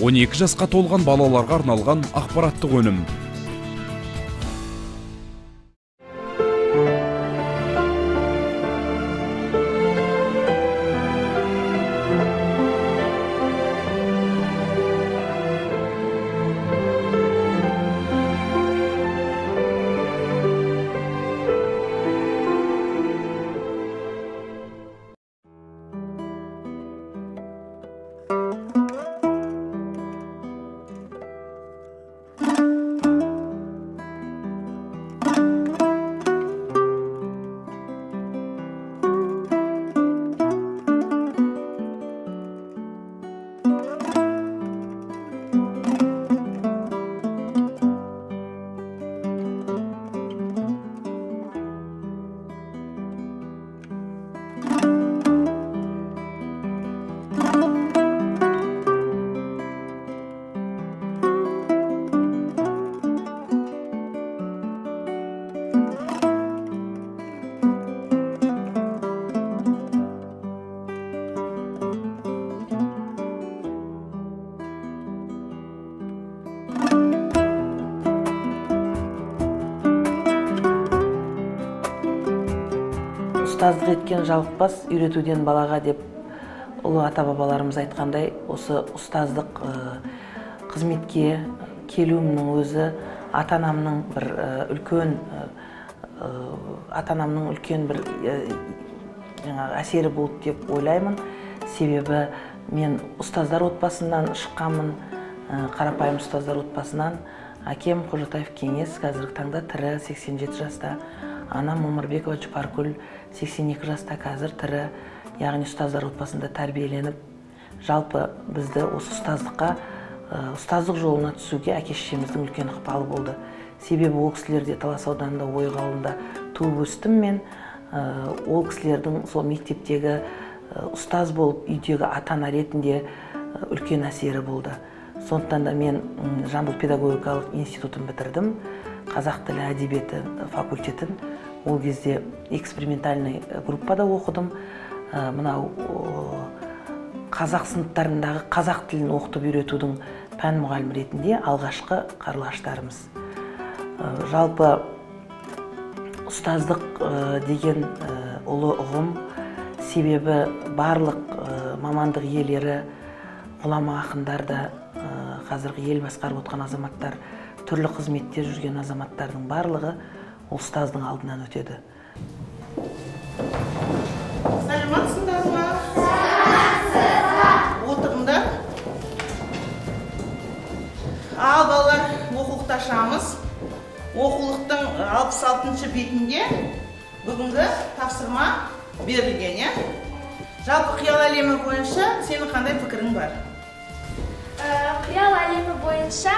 12 жасқа толған балаларға арналған ақпараттық өнім. Ұстаздық еткен жалықпас үйретуден балаға деп ұлы ата бабаларымыз айтқандай осы ұстаздық қызметке келуімнің өзі ата анамның бір үлкен ата анамның үлкен бір жаңағы әсері болды деп ойлаймын. Себебі мен ұстаздар отбасынан шыққанмын. Қарапайым ұстаздар отбасынан. Әкем қожатаев кеңес қазіргі таңда тірі 87 жаста. Анам омарбекова жұпаркүл 82 жаста қазір тірі яғни ұстаздар отбасында тәрбиеленіп жалпы бізді осы ұстаздыққа ұстаздық жолына түсуге әке шешеміздің үлкен ықпалы болды. Себебі ол кісілер де талас ауданында ойық ауылында туып өстім мен ол кісілердің сол мектептегі ұстаз болып үйдегі ата ана ретінде үлкен әсері болды. Сондықтан да мен жамбыл педагогикалық институтын бітірдім. Қазақ тілі әдебиеті факультетін. Ол кезде экспериментальный группада оқыдым. Э, мынау қазақ сыныптарындағы қазақ тілін оқытып үйретудің пән мұғалімі ретінде алғашқы қарлығаштарымыз Э, жалпы ұстаздық э, деген э, ұлы ұғым себебі барлық э, мамандық иелері ғұлама ақындар да э, қазіргі ел басқарып отқан азаматтар түрлі қызметте жүрген азаматтардың барлығы ұстаздың алдынан өтеді. Саламатсыңдар ма? Отырыңдар. Ал балалар оқулықты ашамыз оқулықтың алпыс алтыншы бетінде бүгінгі тапсырма берілген иә? Жалпы қиял әлемі бойынша сенің қандай пікірің бар? Ә, қиял әлемі бойынша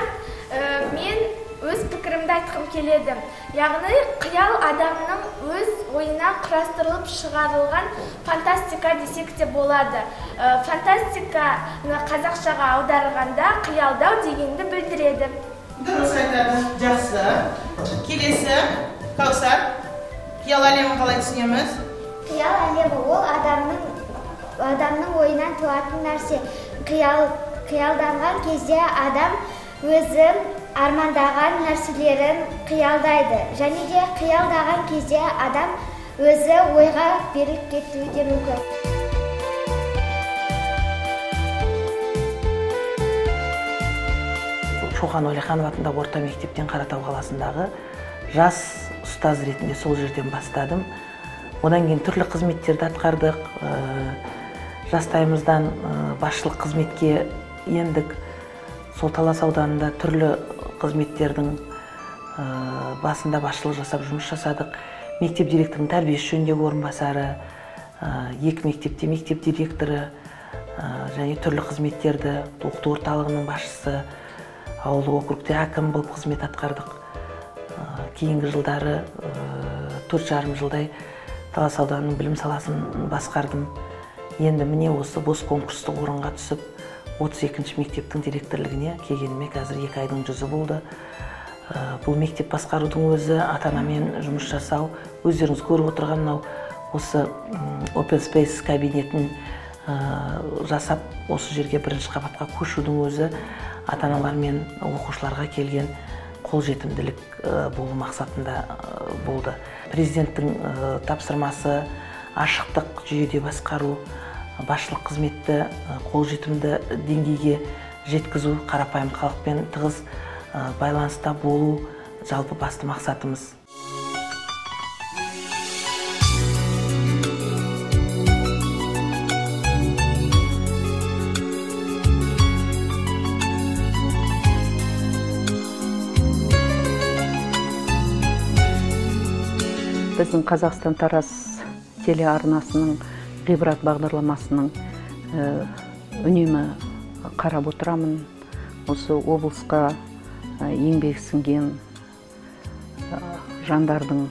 ә, мен өз пікірімді айтқым келеді. Яғни қиял адамның өз ойына құрастырылып шығарылған фантастика десек те болады. Ә, фантастиканы қазақшаға аударғанда қиялдау дегенді білдіреді. Дұрыс айтады. Жақсы. Келесі каусар қиял әлемін қалай түсінеміз? Қиял әлемі ол адамның адамның ойынан туатын нәрсе. Қиял қиялданған кезде адам өзі армандаған нәрселерін қиялдайды. Және де қиялдаған кезде адам өзі ойға беріліп кетуі де мүмкін. Шоқан уәлиханов атындағы орта мектептен қаратау қаласындағы жас ұстаз ретінде сол жерден бастадым. Одан кейін түрлі қызметтерді атқардық. Э, жастайымыздан э, басшылық қызметке ендік. Сол талас ауданында түрлі қызметтердің э, басында басшылық жасап жұмыс жасадық. Мектеп директорының тәрбиесі жөніндегі орынбасары э, екі мектепте мектеп директоры э, және түрлі қызметтерді оқыту орталығының басшысы ауылдық округте әкім болып қызмет атқардық. Кейінгі жылдары төрт жарым жылдай талас ауданының білім саласын басқардым. Енді міне осы бос конкурстық орынға түсіп 32 мектептің директорлігіне келгеніме қазір екі айдың жүзі болды. Э, бұл мектеп басқарудың өзі ата анамен жұмыс жасау өздеріңіз көріп отырған мынау осы open space кабинетін жасап осы жерге бірінші қабатқа көшудің өзі ата аналар мен оқушыларға келген қолжетімділік болу мақсатында болды. Президенттің тапсырмасы ашықтық жүйеде басқару басшылық қызметті қолжетімді деңгейге жеткізу қарапайым халықпен тығыз байланыста болу жалпы басты мақсатымыз. Біздің қазақстан тарас телеарнасының ғибрат бағдарламасының үнемі қарап отырамын. Осы облысқа еңбегі сіңген жандардың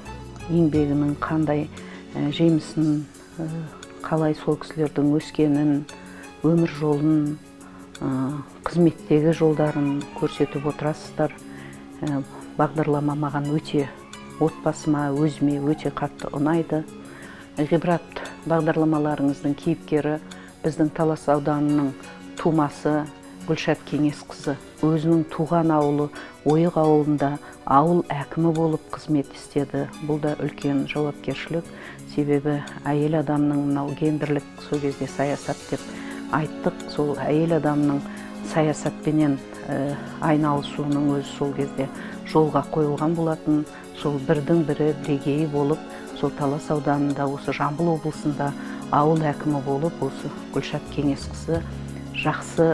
еңбегінің қандай жемісін қалай сол кісілердің өскенін өмір жолын қызметтегі жолдарын көрсетіп отырасыздар. Бағдарлама маған өте отбасыма өзіме өте қатты ұнайды. Ғибрат бағдарламаларыңыздың кейіпкері біздің талас ауданының тумасы гүлшат кеңесқызы өзінің туған ауылы ойық ауылында ауыл әкімі болып қызмет істеді. Бұл да үлкен жауапкершілік. Себебі әйел адамның мынау гендерлік сол кезде саясат деп айттық. Сол әйел адамның саясатпенен айналысуының өзі сол кезде жолға қойылған болатын. Сол бірдің бірі бірегейі болып сол талас ауданында осы жамбыл облысында ауыл әкімі болып осы гүлшат кеңесқызы жақсы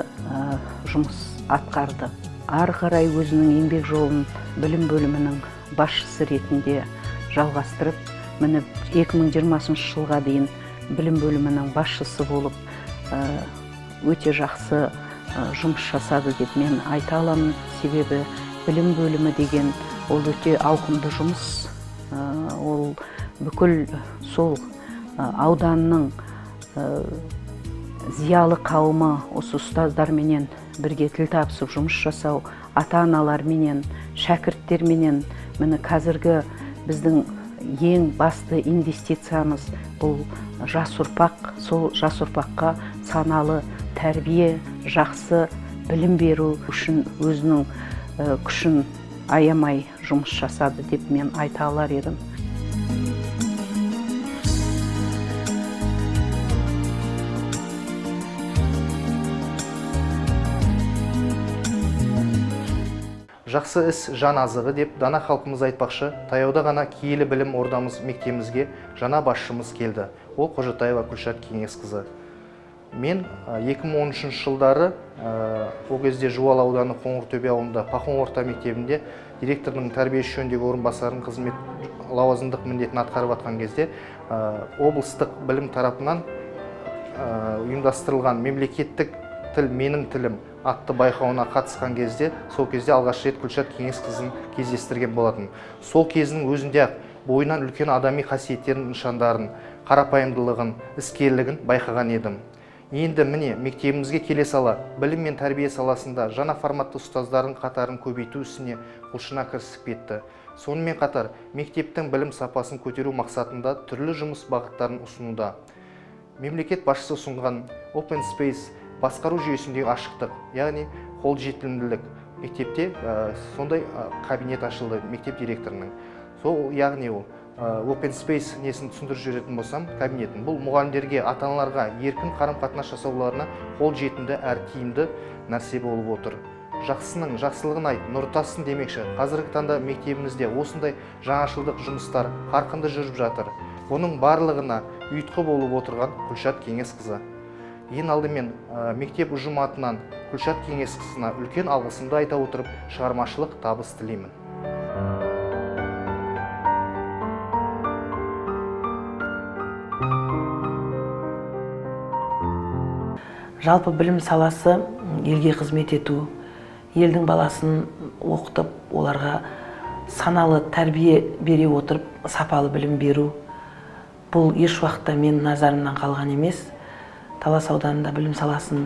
жұмыс атқарды. Ары қарай өзінің еңбек жолын білім бөлімінің басшысы ретінде жалғастырып міне 2020 жылға дейін білім бөлімінің басшысы болып өте жақсы жұмыс жасады деп мен айта аламын. Себебі білім бөлімі деген ол өте ауқымды жұмыс ол бүкіл сол ауданның зиялы қауымы осы ұстаздарменен бірге тіл табысып жұмыс жасау ата аналарменен шәкірттерменен міне қазіргі біздің ең басты инвестициямыз бұл жас ұрпақ сол жас ұрпаққа саналы тәрбие жақсы білім беру үшін өзінің күшін аямай жұмыс жасады деп мен айта алар едім. Жақсы іс жан азығы деп дана халқымыз айтпақшы. Таяуда ғана киелі білім ордамыз мектебімізге жаңа басшымыз келді. Ол қожатаева күлшат кеңесқызы. Мен 2013 жылдары ол кезде жуалы ауданы қоңыртөбе ауылында пахом орта мектебінде директордың тәрбие ісі жөніндегі орынбасарының қызмет лауазымдық міндетін атқарып жатқан кезде облыстық білім тарапынан ұйымдастырылған мемлекеттік тіл менің тілім атты байқауына қатысқан кезде сол кезде алғаш рет күлшат кеңесқызын кездестірген болатын. Сол кездің өзінде ақ бойынан үлкен адами қасиеттерін нышандарын қарапайымдылығын іскерлігін байқаған едім. Енді міне мектебімізге келе сала білім мен тәрбие саласында жаңа форматты ұстаздардың қатарын көбейту ісіне құлшына кірісіп кетті. Сонымен қатар мектептің білім сапасын көтеру мақсатында түрлі жұмыс бағыттарын ұсынуда. Мемлекет басшысы ұсынған open space басқару жүйесіндегі ашықтық яғни қолжетімділік мектепте сондай кабинет ашылды мектеп директорының. Сол яғни ол open space несін түсіндіріп жіберетін болсам кабинетін бұл мұғалімдерге ата аналарға еркін қарым қатынас жасауларына қол жетімді әрі тиімді нәрсе болып отыр. Жақсының жақсылығын айт нұр тассын демекші. Қазіргі таңда мектебімізде осындай жаңашылдық жұмыстар қарқынды жүріп жатыр. Оның барлығына ұйытқы болып отырған күлшат кеңесқызы. Ең алдымен мектеп ұжым атынан күлшат кеңесқызына үлкен алғысымды айта отырып шығармашылық табыс тілеймін. Жалпы білім саласы елге қызмет ету елдің баласын оқытып оларға саналы тәрбие бере отырып сапалы білім беру бұл еш уақытта мен назарымнан қалған емес. Талас ауданында білім саласын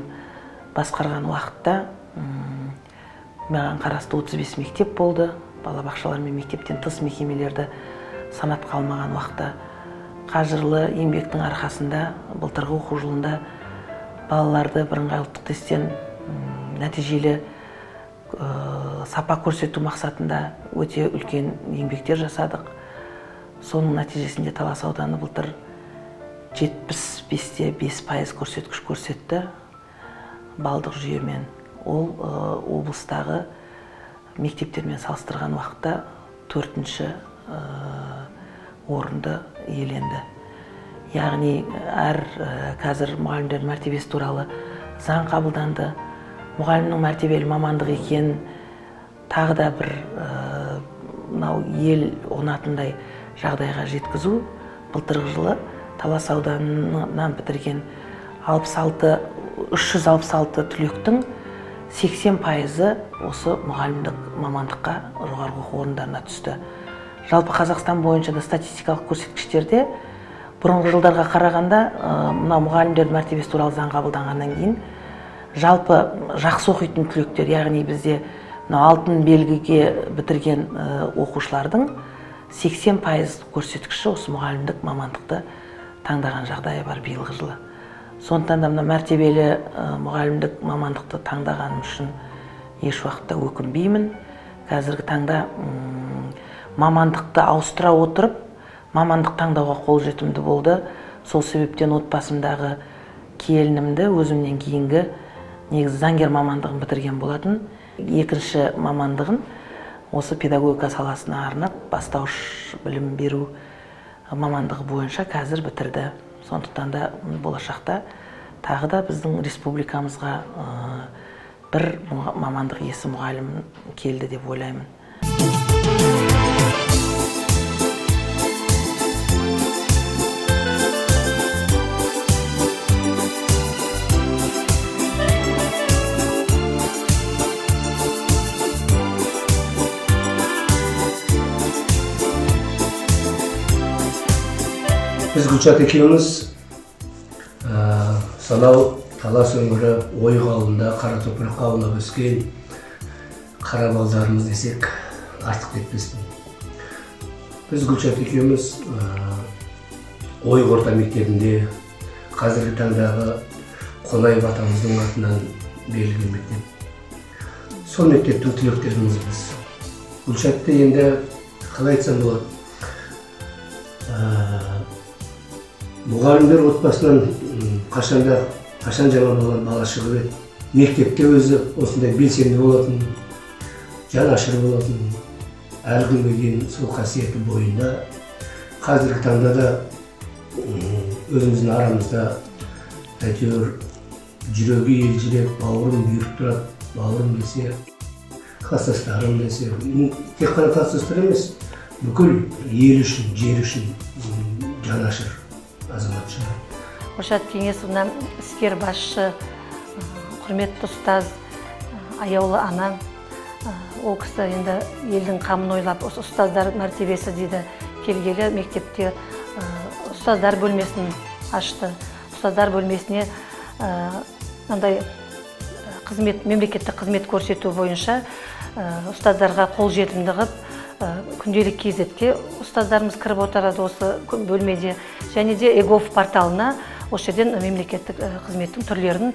басқарған уақытта маған қарасты 35 мектеп болды. Балабақшалар мен мектептен тыс мекемелерді санат қалмаған уақытта қажырлы еңбектің арқасында былтырғы оқу жылында балаларды бірыңғай ұлттық тесттен нәтижелі сапа көрсету мақсатында өте үлкен еңбектер жасадық. Соның нәтижесінде талас ауданы былтыр жетпіс бесте бес пайыз көрсеткіш көрсетті балдық жүйемен. Ол облыстағы мектептермен салыстырған уақытта төртінші орынды иеленді. Яғни әр қазір мұғалімдер мәртебесі туралы заң қабылданды. Мұғалімнің мәртебелі мамандық екенін тағы да бір мынау ел ұнатындай жағдайға жеткізу. Былтырғы жылы талас ауданынан бітірген алпыс алты үш жүз алпыс алты түлектің сексен пайызы осы мұғалімдік мамандыққа жоғарғы оқу орындарына түсті. Жалпы қазақстан бойынша да статистикалық көрсеткіштерде бұрынғы жылдарға қарағанда мына мұғалімдердің мәртебесі туралы заң қабылданғаннан кейін жалпы жақсы оқитын түлектер яғни бізде алтын белгіге бітірген оқушылардың 80 пайыз көрсеткіші осы мұғалімдік мамандықты таңдаған жағдайы бар биылғы жылы сондықтан да мына мәртебелі мұғалімдік мамандықты таңдағаным үшін еш уақытта өкінбеймін. Қазіргі таңда мамандықты ауыстыра отырып мамандық таңдауға қолжетімді болды. Сол себептен отбасымдағы келінімді өзімнен кейінгі негізі заңгер мамандығын бітірген болатын. Екінші мамандығын осы педагогика саласына арнап бастауыш білім беру мамандығы бойынша қазір бітірді. Сондықтан да болашақта тағы да біздің республикамызға бір мамандық иесі мұғалім келді деп ойлаймын. Біз гүлшат екеуміз сонау талас өңірі ойық ауылында қара топыраққа аунап өскен қара балдарымыз десек артық кетпеспін біз гүлшат екеуміз ойық орта мектебінде қазіргі таңдағы қонаев атамыздың атынан берілген мектеп сол мектептің түлектерімізбіз гүлшатты енді қалай айтсам болады мұғалімдер отбасынан қашанда қашан жаңа бала бала шығып еді мектепте өзі осындай белсенді болатын жанашыр болатын әлі күнге дейін сол қасиеті бойында. Қазіргі таңда да өзіміздің арамызда әйтеуір жүрегі елжіреп бауырым үйіріп тұрады бауырым десе класстастарым десе тек қана класстастар емес бүкіл ел үшін жер үшін жанашыр азаматша курчат кеңесіне іскер басшы құрметті ұстаз аяулы ана. Ол кісі енді елдің қамын ойлап осы ұстаздар мәртебесі дейді келгелі мектепте ұстаздар бөлмесін ашты. Ұстаздар бөлмесіне мынандай қызмет мемлекеттік қызмет көрсету бойынша ұстаздарға қолжетімді қылып күнделік кезетке ұстаздарымыз кіріп отырады осы бөлмеде және де егов порталына осы жерден мемлекеттік қызметтің түрлерін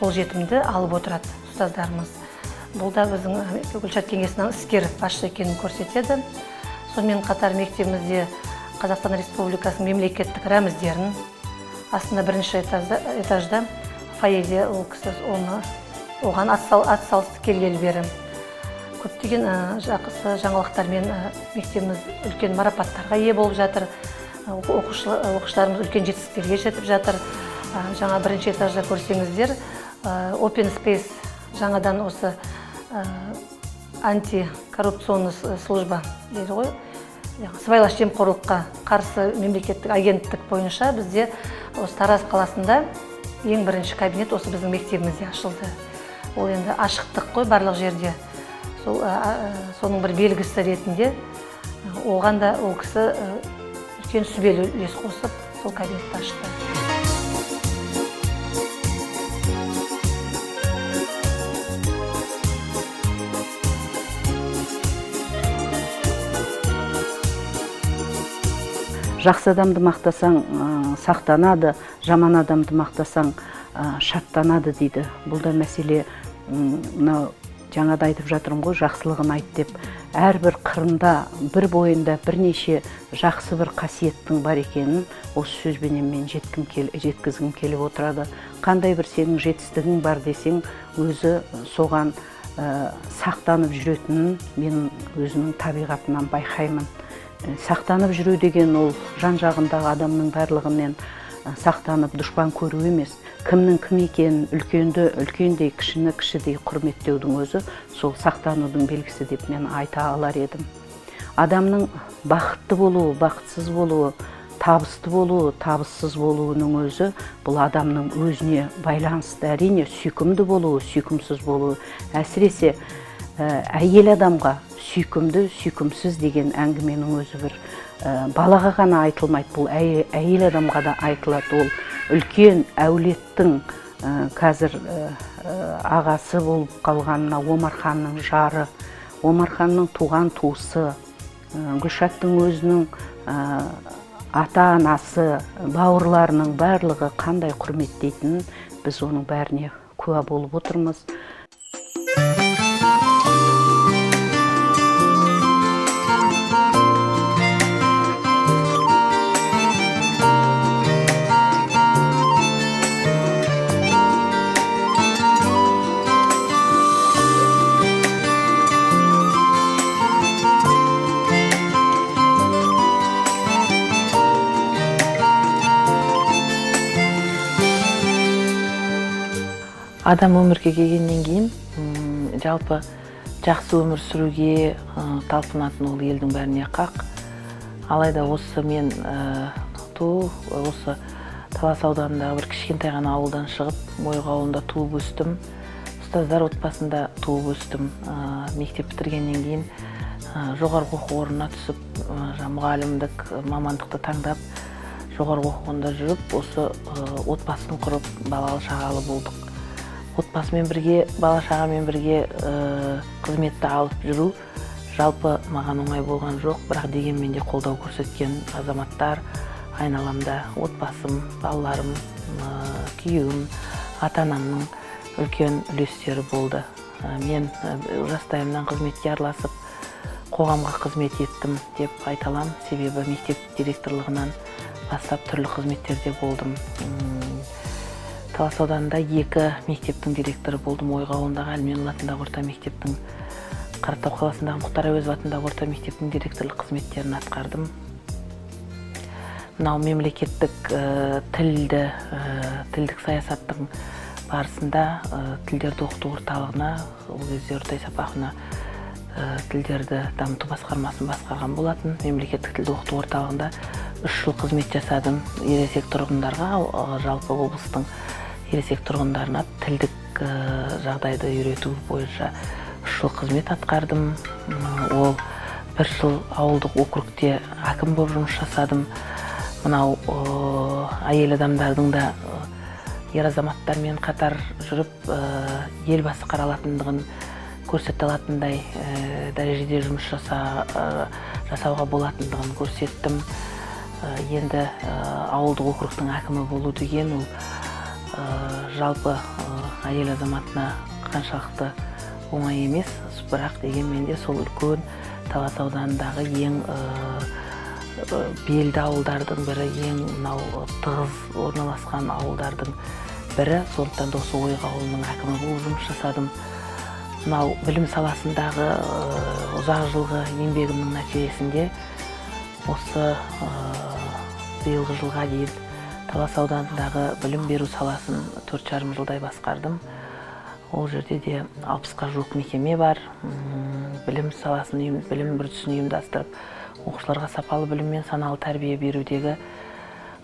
қолжетімді алып отырады ұстаздарымыз. Бұл да біздің гүлшат кеңесінің іскер басшы екенін көрсетеді. Сонымен қатар мектебімізде қазақстан республикасының мемлекеттік рәміздерін астында бірінші этажда фойеде ол кісі оны оған атсалысып келгелі бері көптеген жақсы жаңалықтармен мектебіміз үлкен марапаттарға ие болып жатыр. Оқушыларымыз үлкен жетістіктерге жетіп жатыр. Жаңа бірінші этажда көрсеңіздер open space жаңадан осы антикоррупционный служба дейді ғой. Сыбайлас жемқорлыққа қарсы мемлекеттік агенттік бойынша бізде осы тараз қаласында ең бірінші кабинет осы біздің мектебімізде ашылды. Ол енді ашықтық қой барлық жерде. Сол соның бір белгісі ретінде оған да ол кісі үлкен сүбелі үлес қосып сол кабинетті ашты. Жақсы адамды мақтасаң сақтанады жаман адамды мақтасаң шаттанады дейді. Бұл да мәселе мынау жаңада айтып жатырмын ғой жақсылығын айт деп. Әрбір қырында бір бойында бірнеше жақсы бір қасиеттің бар екенін осы сөзбенен мен жеткім кел, жеткізгім келіп отырады. Қандай бір сенің жетістігің бар десең өзі соған ә, сақтанып жүретінін мен өзінің табиғатынан байқаймын. Сақтанып жүру деген ол жан жағындағы адамның барлығымен сақтанып дұшпан көру емес. Кімнің кім екенін үлкенді үлкендей кішіні кішідей құрметтеудің өзі сол сақтанудың белгісі деп мен айта алар едім. Адамның бақытты болуы бақытсыз болуы табысты болуы табыссыз болуының өзі бұл адамның өзіне байланысты әрине сүйкімді болуы сүйкімсіз болуы. Әсіресе әйел адамға сүйкімді сүйкімсіз деген әңгіменің өзі бір балаға ғана айтылмайды бұл. Әйел адамға да айтылады ол. Үлкен әулеттің қазір ағасы болып қалған мына омарханның жары омарханның туған туысы гүлшаттың өзінің ата анасы бауырларының барлығы қандай құрметтейтінін біз оның бәріне куә болып отырмыз. Адам өмірге келгеннен кейін жалпы жақсы өмір сүруге талпынатын ол елдің бәріне қақ алайда осы мен туу осы талас ауданындағы бір кішкентай ғана ауылдан шығып мойық ауылында туып өстім. Ұстаздар отбасында туып өстім мектеп бітіргеннен кейін жоғарғы оқу орнына түсіп мұғалімдік мамандықты таңдап жоғарғы оқу орнында жүріп осы отбасын құрып балалы шағалы болдық. Отбасымен бірге бала шағамен бірге қызметті алып жүру жалпы маған оңай болған жоқ. Бірақ дегенмен де қолдау көрсеткен азаматтар айналамда отбасым балаларым күйеуім ата анамның үлкен үлестері болды. Мен жастайымнан қызметке араласып қоғамға қызмет еттім деп айта аламын себебі мектеп директорлығынан бастап түрлі қызметтерде болдым. Талас ауданында екі мектептің директоры болдым. Ойға ауылындағы әлменұлы атындағы орта мектептің қаратау қаласындағы мұхтар әуезов атындағы орта мектептің директорлық қызметтерін атқардым. Мынау мемлекеттік тілді тілдік саясаттың барысында тілдерді оқыту орталығына ол кезде үртай сапақовна тілдерді дамыту басқармасын басқарған болатын. Мемлекеттік тілді оқыту орталығында үш жыл қызмет жасадым. Ересек тұрғындарға жалпы облыстың ересек тұрғындарына тілдік жағдайды үйрету бойынша үш жыл қызмет атқардым. Ол бір жыл ауылдық округте әкім болып жұмыс жасадым. Мынау әйел адамдардың да ер азаматтармен қатар жүріп елбасы қаралатындығын көрсете алатындай дәрежеде жұмыс жасауға болатындығын көрсеттім. Енді ауылдық округтың әкімі болу деген ол жалпы әйел азаматына қаншалықты оңай емес. Бірақ дегенмен де сол үлкен талас ауданындағы ең белді ауылдардың бірі ең мынау тығыз орналасқан ауылдардың бірі. Сондықтан да осы ойық ауылының әкімі болып жұмыс жасадым. Мынау білім саласындағы ұзақ жылғы еңбегімнің нәтижесінде осы биылғы жылға дейін талас ауданындағы білім беру саласын төрт жарым жылдай басқардым. Ол жерде де алпысқа жуық мекеме бар. Білім саласын білім үрдісін ұйымдастырып оқушыларға сапалы білім мен саналы тәрбие берудегі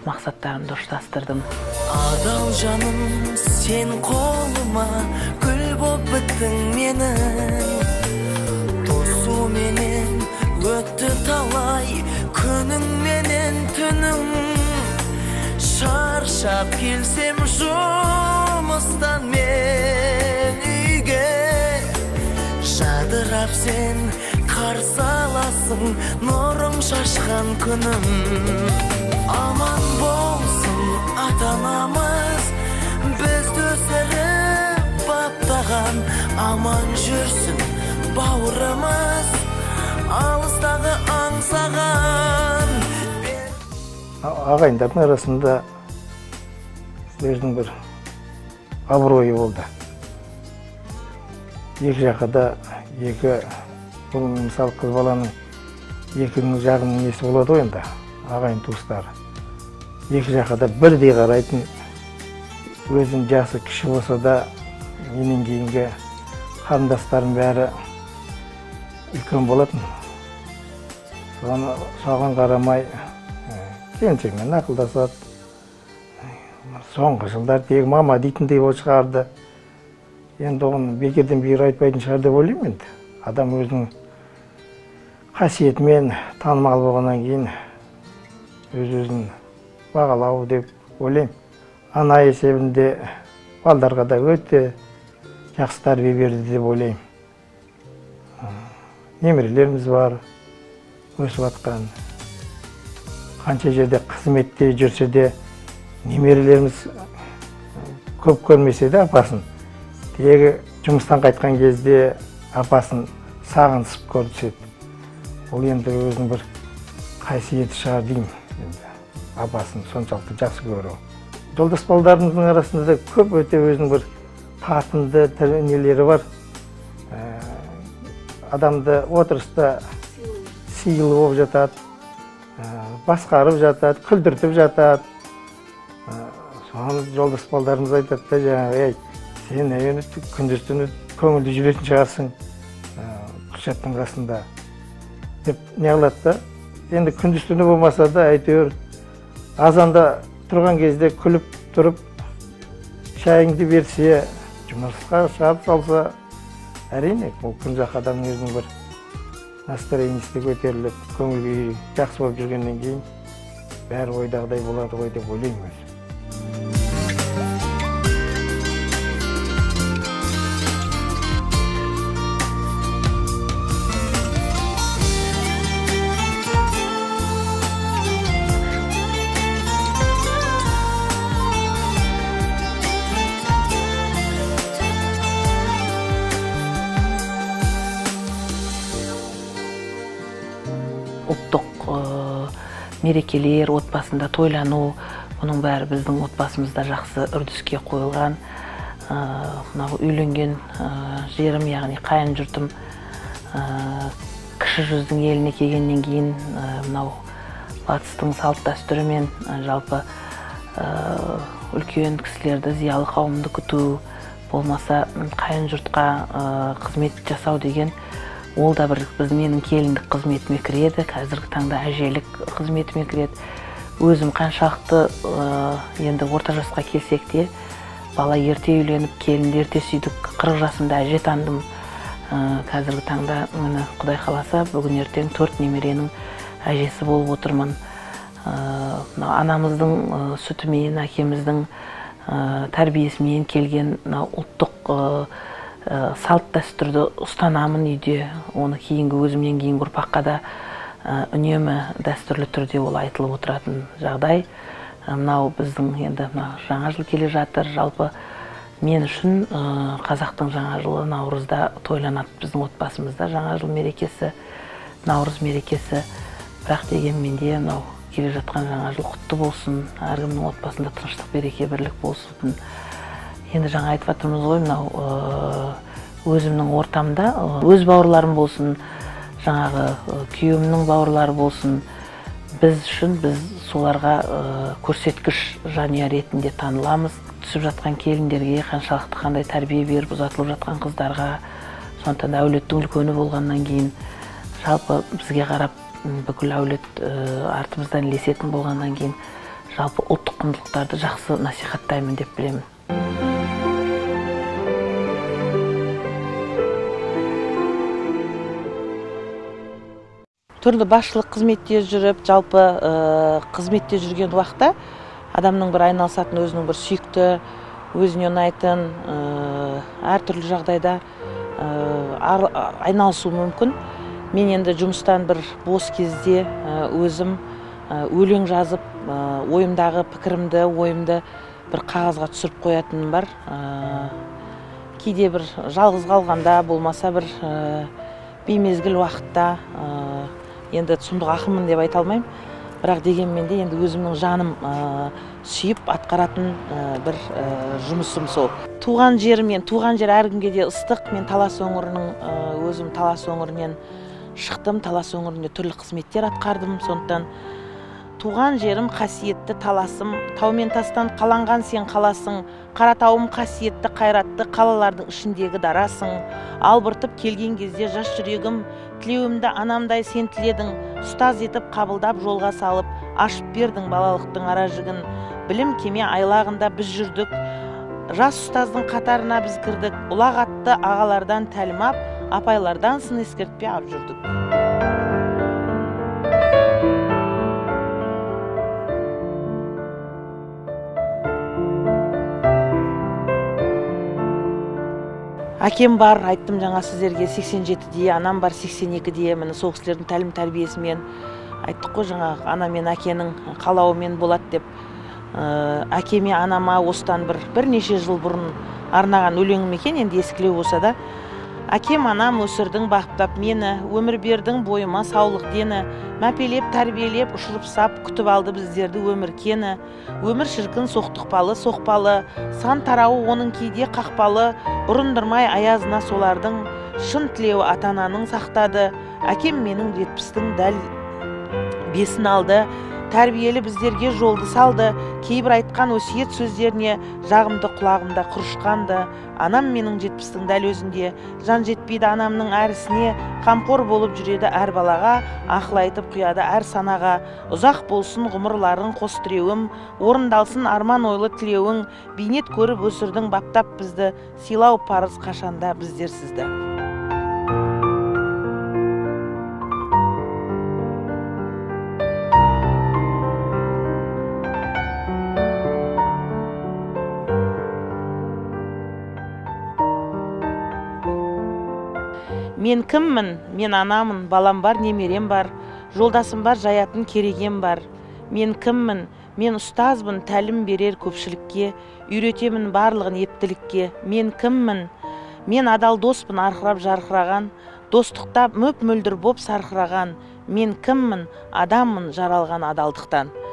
мақсаттарымды ұштастырдым. Адал жаным сен қолыма гүл боп біттің менің тосуменен өтті талай күнің менен түнің. Шаршап келсем жұмыстан мен үйге жадырап сен қарсы аласың нұрың шашқан күнім аман болсын ата анамыз біз саған аман жүрсін бауырымыз алыстағы аңсаған ағайындардың арасында өзінің бір абыройы болды. Екі жаққа да екі бұл мысалы қыз баланың екі жағының несі болады ғой енді ағайын туыстары. Екі жаққа да бірдей қарайтын өзінің жасы кіші болса да менен кейінгі қарындастарым бәрі үлкен болатын. Соған қарамай келіншегімен ақылдасады соңғы жылдар тегі мама дейтіндей болып шығарды. Енді оны бекерден бекер айтпайтын шығар деп ойлаймын енді. Адам өзінің қасиетімен танымал болғаннан кейін өз өзін бағалау деп ойлаймын. Ана есебінде балдарға да өте жақсы тәрбие берді деп ойлаймын. Немерелеріміз бар өсіп жатқан қанша жерде қызметте жүрсе де немерелеріміз көп көрмесе де апасын. Тегі жұмыстан қайтқан кезде апасын сағынысып көрсетеді ол енді өзінің бір қасиеті шығар деймін. Енді апасын соншалықты жақсы көру. Жолдас балдарымыздың арасында да көп өте өзінің бір тартымды нелері бар. Адамды отырыста сыйлы болып жатады. Басқарып жатады күлдіртіп жатады. Соған жолдас балдарымыз айтады да жаңағы ей сен әуелі күндіз түні көңілді жүретін шығарсың күршаттың қасында деп не қылады да енді күндіз түні болмаса да әйтеуір азанда тұрған кезде күліп тұрып шайыңды берсе жұмысқа шығарып салса әрине ол күн жақ адамның өзінің бір настроениесі көтеріліп көңіл күйі жақсы болып жүргеннен кейін бәрі ойдағыдай болады ғой деп ойлаймын өзім. Мерекелер отбасында тойлану бұның бәрі біздің отбасымызда жақсы үрдіске қойылған. Мынау үйленген жерім яғни қайын жұртым кіші жүздің еліне келгеннен кейін мынау батыстың салт дәстүрімен жалпы үлкен кісілерді зиялы қауымды күту болмаса қайын жұртқа қызмет жасау деген ол да бір біз менің келіндік қызметіме кіреді қазіргі таңда әжелік қызметіме кіреді. Өзім қаншалықты енді орта жасқа келсек те бала ерте үйленіп келінді ерте сүйдік қырық жасымда әже тандым. Қазіргі таңда міне құдай қаласа бүгін ертең төрт немеренің әжесі болып отырмын. Мына анамыздың сүтімен әкеміздің тәрбиесімен келген мына ұлттық салт дәстүрді ұстанамын үйде. Оны кейінгі өзімнен кейінгі ұрпаққа да үнемі дәстүрлі түрде ол айтылып отыратын жағдай. Мынау біздің енді мына жаңа жыл келе жатыр. Жалпы мен үшін қазақтың жаңа жылы наурызда тойланады біздің отбасымызда жаңа жыл мерекесі наурыз мерекесі. Бірақ дегенмен де мынау келе жатқан жаңа жыл құтты болсын. Әркімнің отбасында тыныштық береке бірлік болсын. Енді жаңа айтып жатырмыз ғой мынау өзімнің ортамда өз бауырларым болсын жаңағы күйеуімнің бауырлары болсын біз үшін біз соларға көрсеткіш жанұя ретінде таныламыз. Түсіп жатқан келіндерге қаншалықты қандай тәрбие беріп ұзатылып жатқан қыздарға сондықтан да әулеттің үлкені болғаннан кейін жалпы бізге қарап бүкіл әулет артымыздан ілесетін болғаннан кейін жалпы ұлттық құндылықтарды жақсы насихаттаймын деп білемін. Түрлі басшылық қызметте жүріп жалпы қызметте жүрген уақытта адамның бір айналысатын өзінің бір сүйікті өзіне ұнайтын әртүрлі жағдайда айналысу мүмкін. Мен енді жұмыстан бір бос кезде өзім өлең жазып ойымдағы пікірімді ойымды бір қағазға түсіріп қоятыным бар. Кейде бір жалғыз қалғанда болмаса бір беймезгіл уақытта енді сұмдық ақынмын деп айта алмаймын. Бірақ дегенмен де енді өзімнің жаным сүйіп атқаратын бір жұмысым сол. Туған жерім мен туған жер әркімге де ыстық. Мен талас өңірінің өзім талас өңірінен шықтым. Талас өңірінде түрлі қызметтер атқардым. Сондықтан туған жерім қасиетті таласым тау мен тастан қаланған сен қаласың қаратауым қасиетті қайратты қалалардың ішіндегі дарасың. Албыртып келген кезде жас жүрегім тілеуімді анамдай сен тіледің ұстаз етіп қабылдап жолға салып ашып бердің балалықтың ара жігін. Білім кеме айлағында біз жүрдік жас ұстаздың қатарына біз кірдік. Ұлағатты ағалардан тәлім ап апайлардан сын ескертпе алып жүрдік. Әкем бар айттым жаңа сіздерге 87-де анам бар 82-де міне сол кісілердің тәлім тәрбиесімен. Айттық қой жаңа ана мен әкенің қалауымен болады деп. Ә, әкеме анама осыдан бір бірнеше жыл бұрын арнаған өлеңім екен енді ескілеу болса да. Әкем анам өсірдің баптап мені өмір бердің бойыма саулық дені. Мәпелеп тәрбиелеп ұшырып сап күтіп алды біздерді өмір кені. Өмір шіркін соқтықпалы соқпалы. Сан тарауы оның кейде қақпалы. Ұрындырмай аязына солардың. Шын тілеуі ата ананың сақтады. Әкем менің жетпістің дәл бесін алды. Тәрбиелі біздерге жолды салды кейбір айтқан өсиет сөздеріне жағымды құлағымда құрышқанды. Анам менің жетпістің дәл өзінде. Жан жетпейді анамның әр ісіне қамқор болып жүреді әр балаға ақыл айтып құяды әр санаға. Ұзақ болсын ғұмырларың қос тіреуім орындалсын арман ойлы тілеуің. Бейнет көріп өсірдің баптап бізді. Сыйлау парыз қашанда біздерсізді мен кіммін? Мен анамын балам бар немерем бар. Жолдасым бар жаятын керегем бар. Мен кіммін? Мен ұстазбын тәлім берер көпшілікке. Үйретемін барлығын ептілікке. Мен кіммін? Мен адал доспын арқырап жарқыраған. Достықта мөп мөлдір боп сарқыраған. Мен кіммін? Адаммын жаралған адалдықтан.